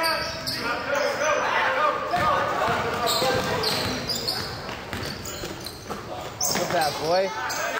Good that boy.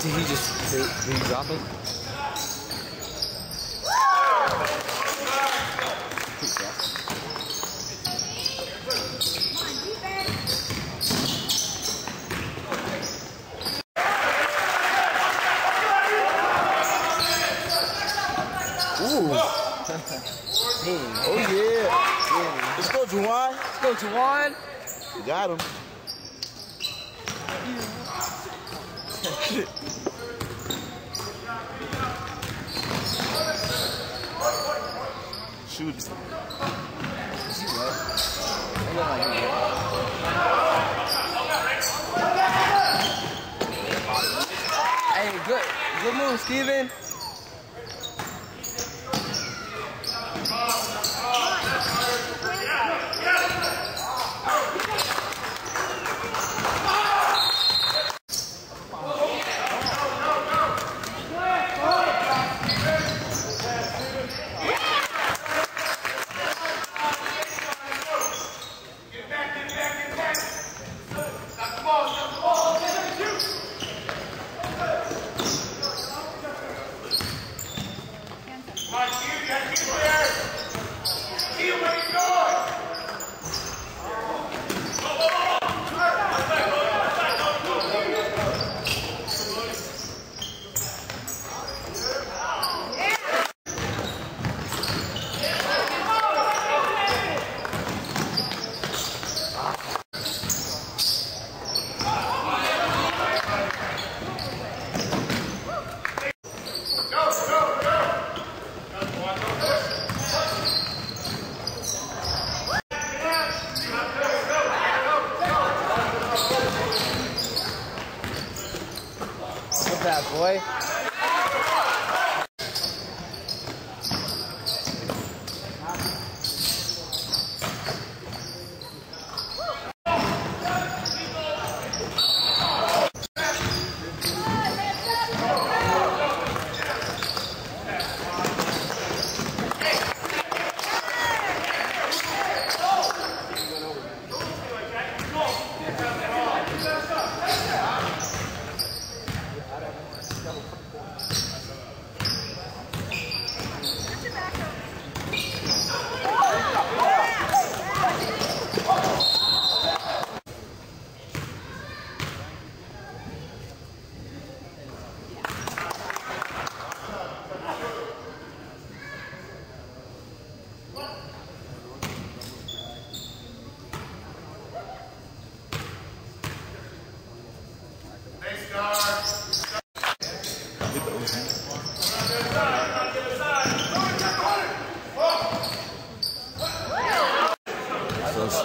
Did he just did, did he drop it? Ooh. oh yeah. Let's go, Juwan. Let's go, Juwan. You got him. Shoot. Is he wet? Hey, good, good move, Stephen. Yeah. Boy.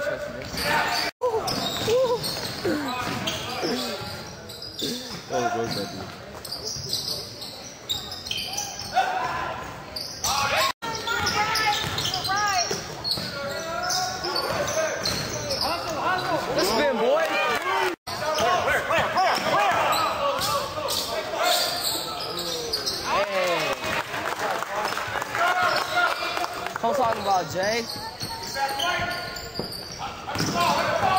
that dude. This spin, boy. I'm talking about Jay. Hey.